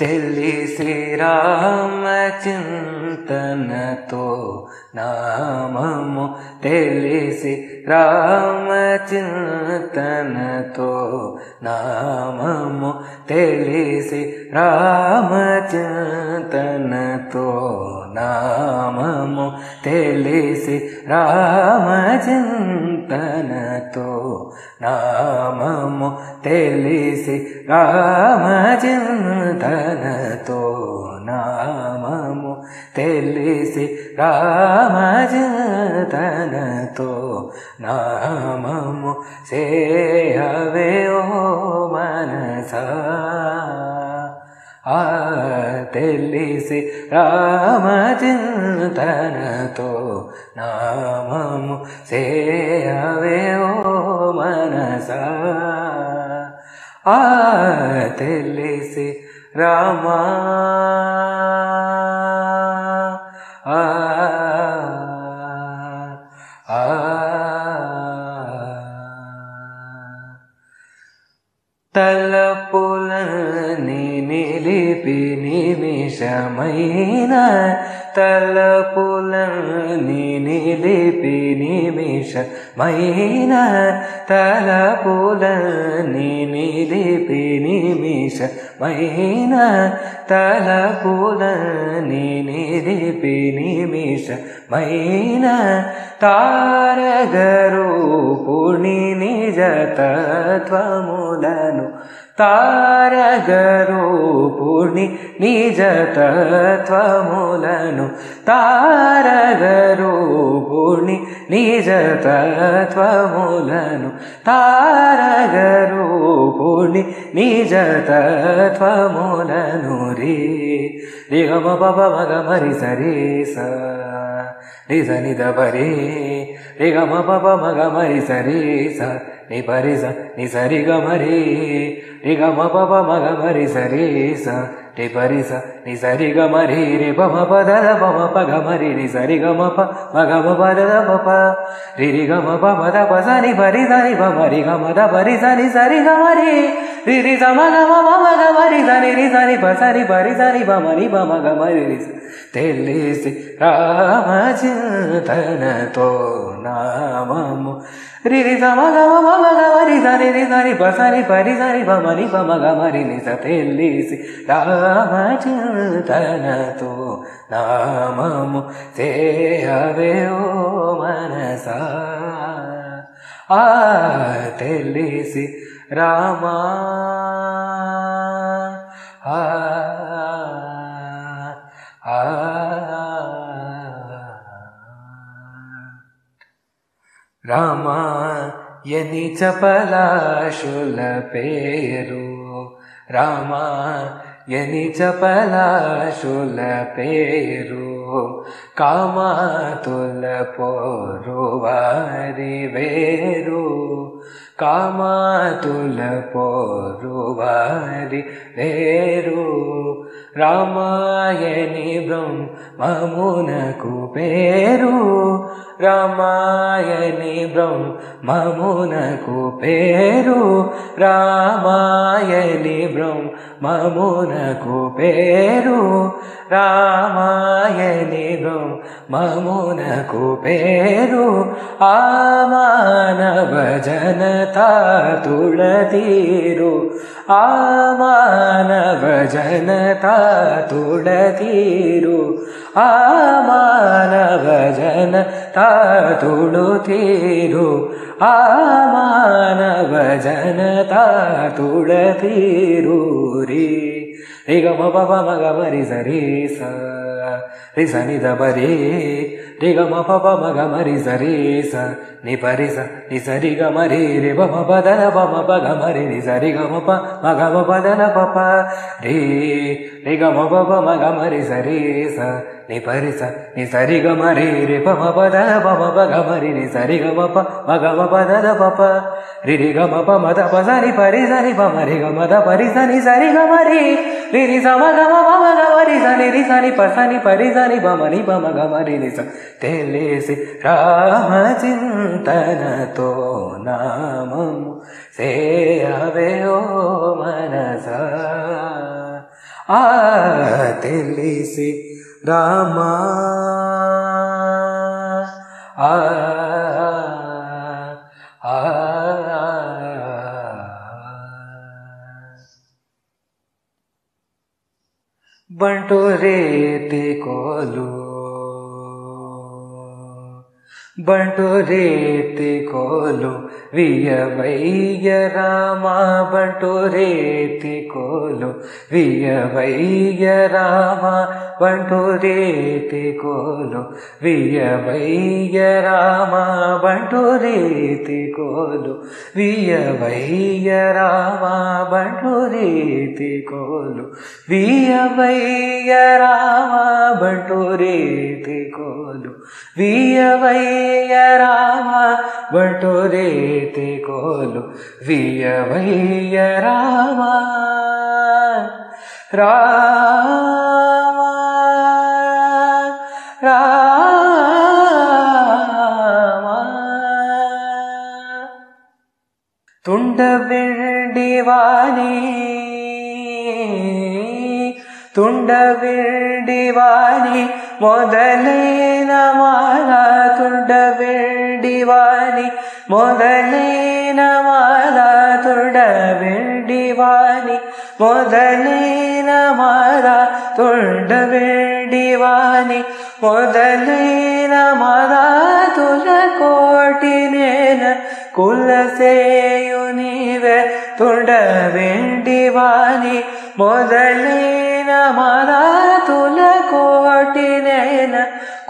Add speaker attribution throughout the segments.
Speaker 1: తెలిసి రామచింతనతో నామము తెలిసి రామచింతనతో నామము తెలిసి రామచింతనతో నామము తెలిసి రామచింతనతో నామము తెలిసి రామచింతనతో నామము తెలిసి రామచింతనతో నామము సేయవే ఓ మనసా ఆ తెలిసి రామచింతనతో నామము సేయవే ఓ మనసా. ఆ తెలిసి రామా. ఆ ఆ తలపులని నిమిషమైన తలపులని నిలిపి నిమిషమైన తలపులని నిలిపి నిమిషమైన తలపులని నిలిపి నిమిషమైన తారగరూపుణి నిజతత్వములను తారగరూపుణి నిజతత్వములను తారగరూపుణి నిజతత్వములను తారగరూపుణి నిజతత్వములను రే. రిగమ పప మగ మరి సరే స నిజ నిద పరే రిగమ పప మగ మరి సరే స ని పరి స ని సరి గ మరి రిగమ పప మగ మరి సరే స. రే పరి స ని సరి గ మరి రే పమ పద పమ పగ మరి ని సరి గ మ ప మగ మ పద ప ప రి రి గ మ ప మద ప స ని పరి స ని ప మరి గ మ ద పరి స ని సరి గ మరి రి రి స మ గ మ మ మ గ మరి స ని రి స ని ప స ని పరి స ని ప మ ని ప మ గ మరి రి స. తెలిసి రామచింతనతో నామము రిరి సమగ మగ మరి సరి రి సరి బసరి పరి సరి పమని పమగ మరి నిస తెలిసి రామచింతనతో నామము సేయవే ఓ మనసా. ఆ తెలిసి రామా. ఆ. రామా. यदि यशुलपेरु रामा यदि पेरु कामाूलपोरुवारि कामातुलपोरुवारिवेरु। कामाूलपोरुवारि वेरु రామాయణి బ్రహ్మమునకు పేరు. రామాయణి బ్రహ్మమునకు పేరు. రామాయణి బ్రహ్మ బ్రహ్మమునకు పేరు రామాయణి బ్రహ్మమునకు పేరు ఆ మానవ జనతా తుళతీరు ఆ మానవ జనతా తుళతీరు आ मानवजन ता तुळु धीरु ता तुळीरु ఆ మానవ జనతా తుళతీరు రీ మగ మరి సరి రి స ని ద పరి మగ మరి సరి స ని పరి స ని సరి గ మరి రి బమ బమ మరి ని సరి ప మగ మ పప రి మగ మరి స ని పరి స ని సరి గ మరి రి బమ బమ మరి సరి ప మగ మ పప రి రి మద ప స ని పరి స ని గ మద పరి సరి గ మరి రి రి స మ గ మ మ గ మరి స ని రి స ని పరి స ని బ మ ని బ స తెలిసి రామచింతనతో నామము సేయవే ఓ మనస. ఆ తెలిసి రామా. ఆ रेते कोलू ಬಂಟು ರೇತಿ ಕೋಲು ಬಂಟು ರೇತಿ ಕೋಲು ವಿಯವೈಯ ರಾಮ ಬಂಟು ರೇತಿ ಕೋಲು ವಿಯವೈಯ ರಾಮ ಬಂಟು ರೇತಿ ಕೋಲು ವಿಯವೈಯ ರಾಮ ಬಂಟು ರೇತಿ ಕೋಲು ವಿಯವೈಯ ರಾಮ ಬಂಟು ರೇತಿ ಕೋಲು ವಿಯವೈಯ ರಾಮ ಬಂಟು ರೇತಿ ಕೋಲು ವಿಯವೈಯ ರಾಮ ಬಂಟು ರೇತಿ ಕೋಲು ವಿಯವೈಯ ರಾಮ ರಾಮ ರಾಮ മാലാതുണ്ട വേണ്ടിവാനി മുതലേന മാലാതുണ്ട വേണ്ടിവാനി മുതലേന മാലാ തുണ്ട വേണ്ടിവാനി മുതലേന മാതാ തുഴ കോട്ടിനേന കുലസേയു നീവെ തുണ്ട വേണ്ടിവാനി മുതലേന മാതാ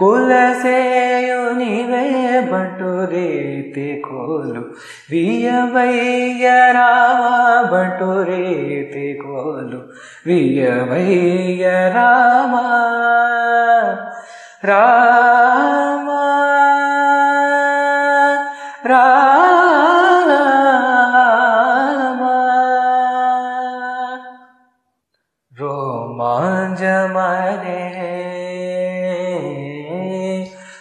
Speaker 1: కులసేయు నీవే బంటు రీతి కోలు వియవయ్య రామ బంటు రీతి కోలు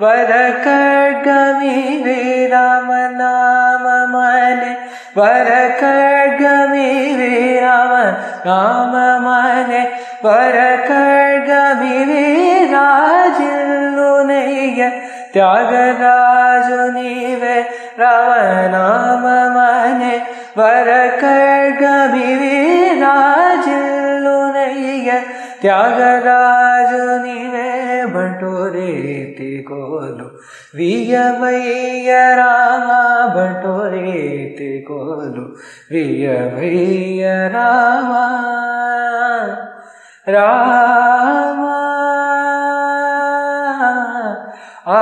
Speaker 1: वरकर्गमे विराम नाम मने। वरकर्गमे विराम नाम मने। वरकर्गमे विराजिल्लु नैय। वे राम नाम मने। वरकर्गमे त्याग नैय। वे ಬಂಟೋರೆ ತಿಕೋಲು ವಿಯಮಯ್ಯ ರಾಮ ಬಂಟೋರೆ ತಿಕೋಲು ವಿಯಮಯ್ಯ ರಾಮ ರಾಮ ಆ